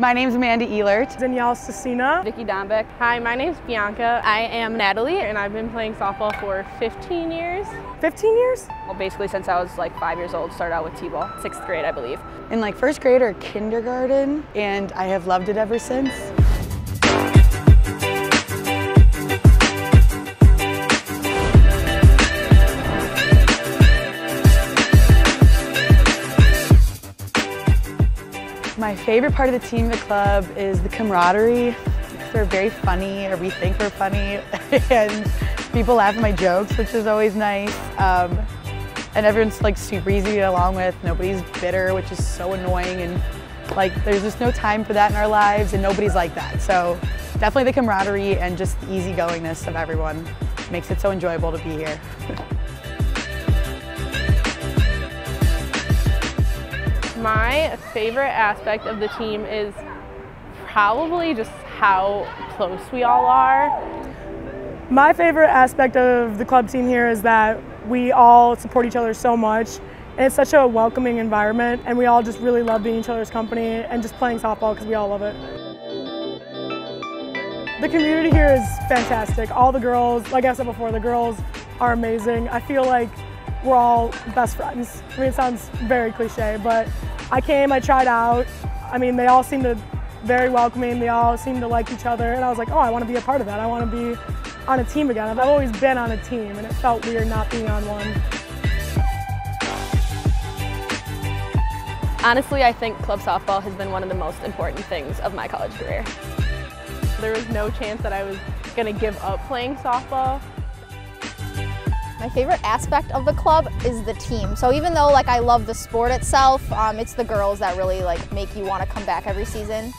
My name's Amanda Ehlert. Danielle Cecina. Vicky Dombeck. Hi, my name's Bianca. I am Natalie. And I've been playing softball for 15 years. 15 years? Well, basically since I was like five years old, started out with T-ball, sixth grade, I believe. In like first grade or kindergarten, and I have loved it ever since. My favorite part of the team, at the club, is the camaraderie. They're very funny, or we think we're funny, and people laugh at my jokes, which is always nice. Um, and everyone's like super easy to get along with. Nobody's bitter, which is so annoying, and like there's just no time for that in our lives, and nobody's like that. So definitely the camaraderie and just the easygoingness of everyone makes it so enjoyable to be here. My favorite aspect of the team is probably just how close we all are. My favorite aspect of the club team here is that we all support each other so much. And it's such a welcoming environment, and we all just really love being each other's company and just playing softball because we all love it. The community here is fantastic. All the girls, like I said before, the girls are amazing. I feel like we're all best friends. I mean, it sounds very cliche, but I came, I tried out. I mean, they all seemed to very welcoming. They all seemed to like each other, and I was like, oh, I want to be a part of that. I want to be on a team again. I've always been on a team, and it felt weird not being on one. Honestly, I think club softball has been one of the most important things of my college career. There was no chance that I was going to give up playing softball. My favorite aspect of the club is the team. So even though like I love the sport itself, um, it's the girls that really like make you want to come back every season.